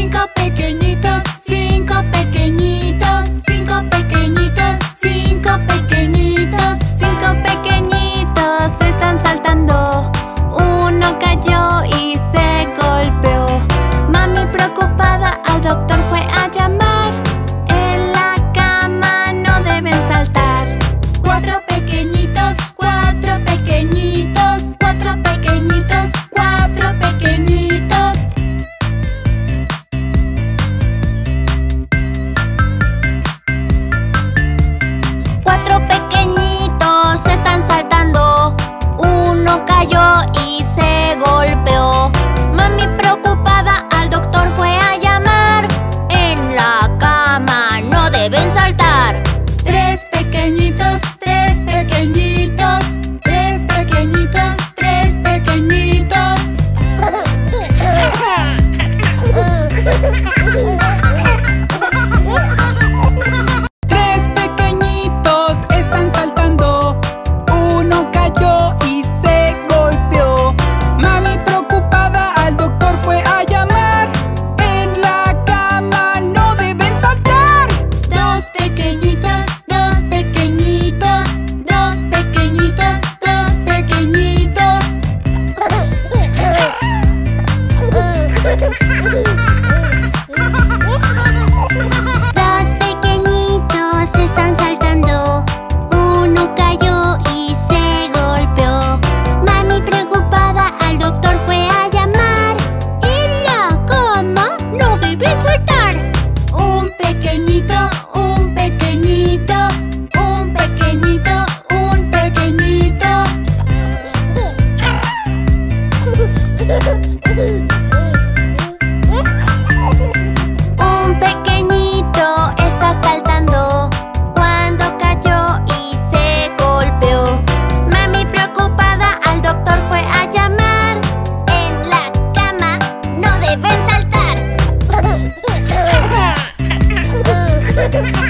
brinca pequenininho. Un pequeñito está saltando, cuando cayó y se golpeó. Mami preocupada al doctor fue a llamar, en la cama no deben saltar.